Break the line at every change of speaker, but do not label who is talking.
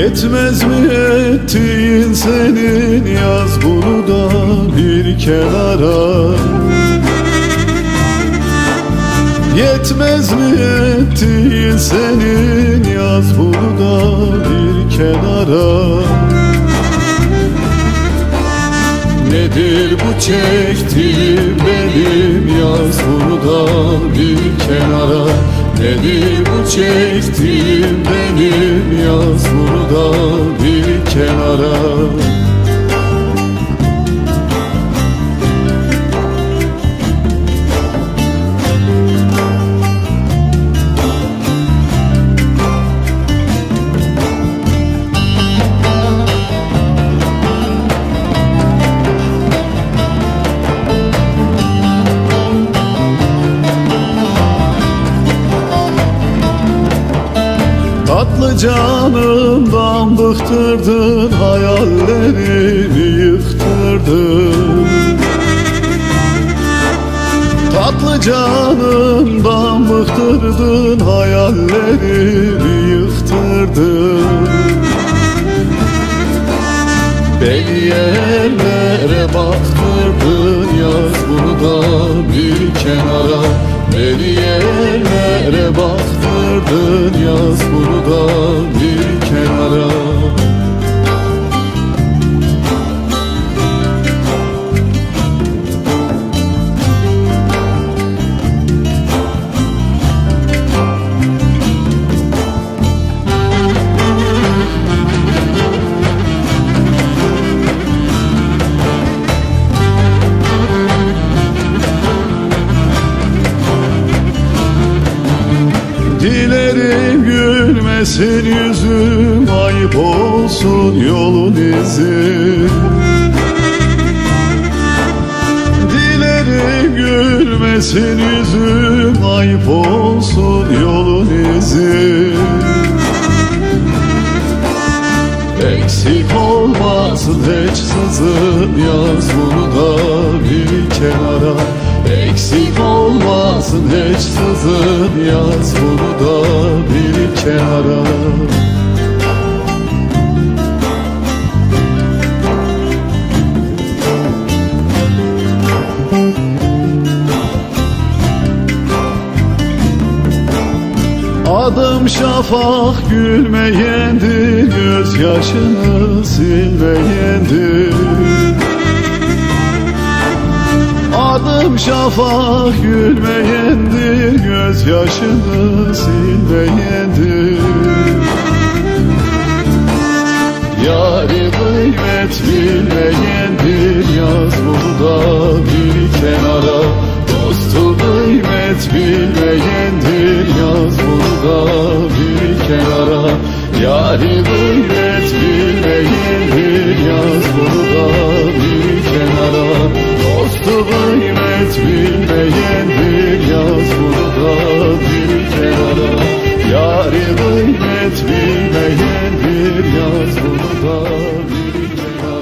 Yetmez mi ettiğin senin? Yaz bunu da bir kenara. Yetmez mi ettiğin senin? Yaz bunu da bir kenara. Nedir bu çektiğim benim? Yaz bunu da bir kenara Nedir bu çektiğim benim yaz bunu da bir kenara Tatlı canımdan bıktırdın Hayallerimi yıktırdın. Tatlı canımdan bıktırdın Hayallerimi yıktırdın. Beni yerlere baktırdın Yaz gülmesin yüzüm Ayıp olsun yolun izi. Dilerim gülmesin yüzüm Ayıp olsun yolun izi Eksik olmasın hiç sızın Yaz bunu da bir kenara. Eksik olmasın hiç sızın Yaz bunu da bir kenara. Adım şafak gülmeyendir Gözyaşını silmeyendir. Adım şafak gülmeyendir. Gözyaşını silmeyendir. Yari kıymet bilmeyendir. Yaz burada bir kenara. Dostu kıymet bilmeyendir. Yaz burada bir kenara. Yari us from above.